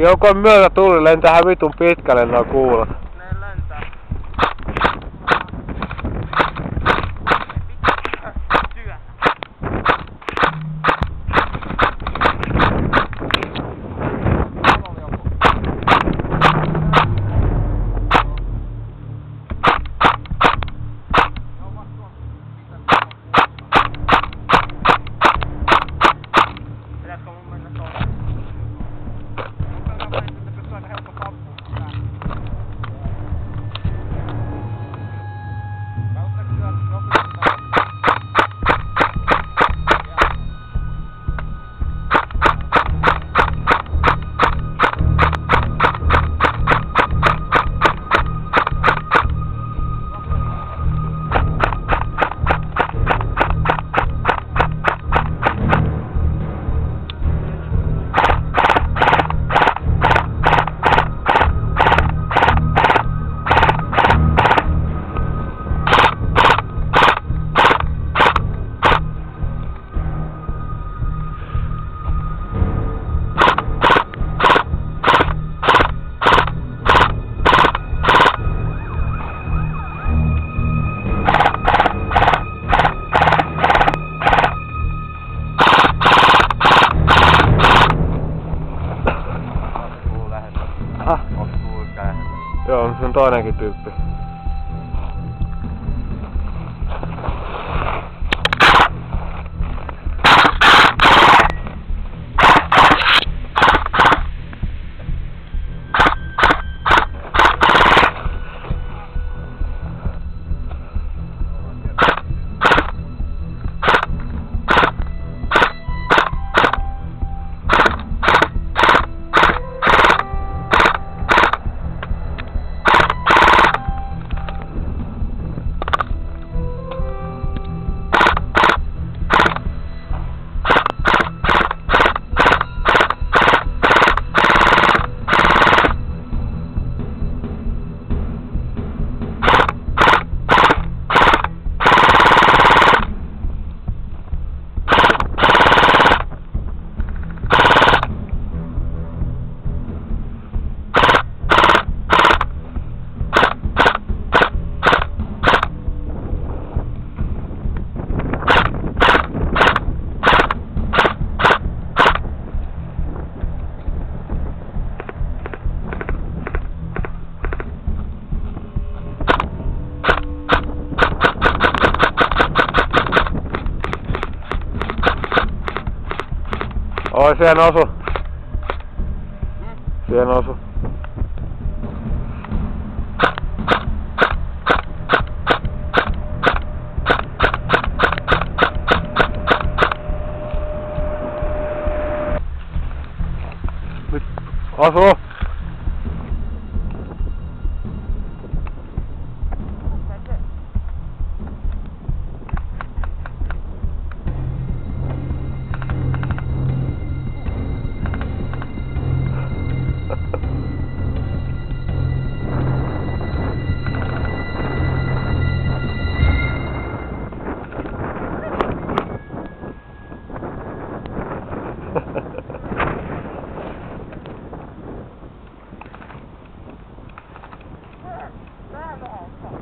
Joko myötä tuli, lentää vitun pitkälle nuo kuulot. Joo, se on toinenkin tyyppi. Oi, siihen osu. Siihen osu. Nyt osu. Mama. Mama.